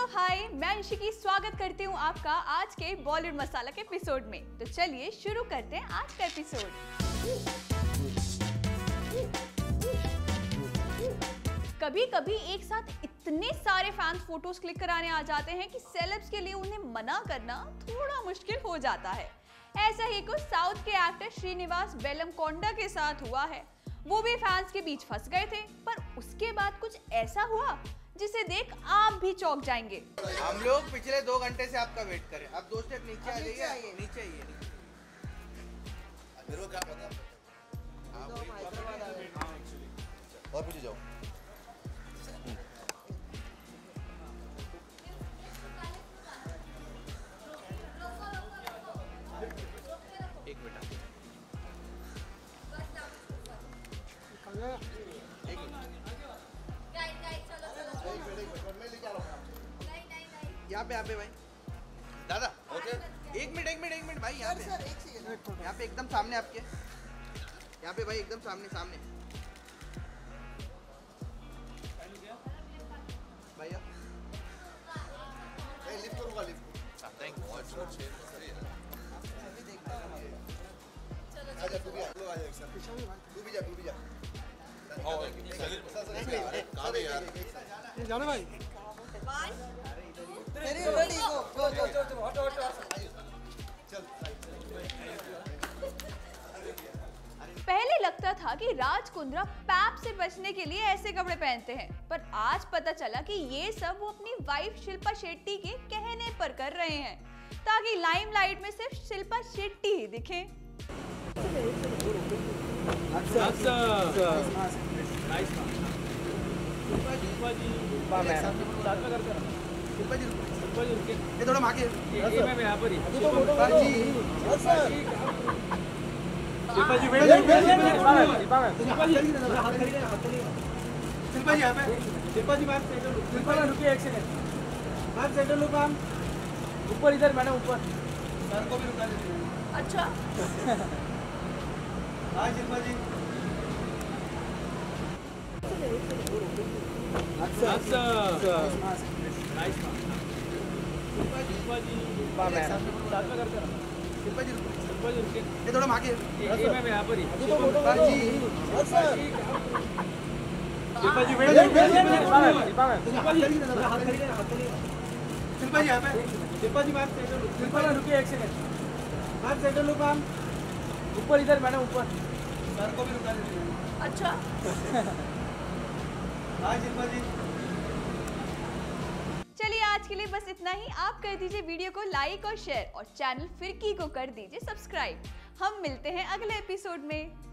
Hello, हाय, मैं अंशिकी स्वागत करती हूँ आपका आज के बॉलीवुड मसाला के एपिसोड में। तो चलिए शुरू करते हैं आज का एपिसोड कभी कभी एक साथ इतने सारे फैंस फ़ोटोज़ क्लिक कराने आ जाते हैं कि सेलेब्स के लिए उन्हें मना करना थोड़ा मुश्किल हो जाता है। ऐसा ही कुछ साउथ के एक्टर श्रीनिवास बेलमकोंडा के साथ हुआ है। वो भी फैंस के बीच फंस गए थे, पर उसके बाद कुछ ऐसा हुआ जिसे देख आप भी चौंक जाएँगे। हम लोग पिछले दो घंटे से आपका वेट करें आप दो स्टेप नीचे आ जाइए। नीचे आइए। क्या पता और पीछे जाओ। एक मिनट। एक मिनट। यहाँ पे यहाँ पे भाई। दादा ओके एक मिनट एक मिनट एक मिनट भाई यहाँ पे। यहाँ पे एकदम सामने आपके। यहाँ पे भाई एकदम सामने सामने। भैया। लिफ्ट करूँगा लिफ्ट थैंक यू आजा तू भी आ लोग आ जा तू भी जा जाना भाई। पहले लगता था कि राज कुंद्रा पैप से बचने के लिए ऐसे कपड़े पहनते हैं पर आज पता चला कि ये सब वो अपनी वाइफ शिल्पा शेट्टी के कहने पर कर रहे हैं ताकि लाइमलाइट में सिर्फ़ शिल्पा शेट्टी ही दिखे। शिल्पा जी रुको। ये थोड़ा आगे शिल्पा जी यहाँ पे शिल्पा जी मैम. शिल्पा जी रुकिए एक second ma'am centre look ma'am. ऊपर इधर मैडम ऊपर. सर को भी रुका दीजिए अच्छा. हाँ शिल्पा जी थोड़ा शिल्पा जी यहाँ पे Shilpa ji ma'am centre look Shilpa रुकिए ऊपर इधर मैडम ऊपर सर को भी रुका अच्छा। हाँ चलिए आज के लिए बस इतना ही। आप कर दीजिए वीडियो को लाइक और शेयर और चैनल फिरकी को कर दीजिए सब्सक्राइब हम मिलते हैं अगले एपिसोड में।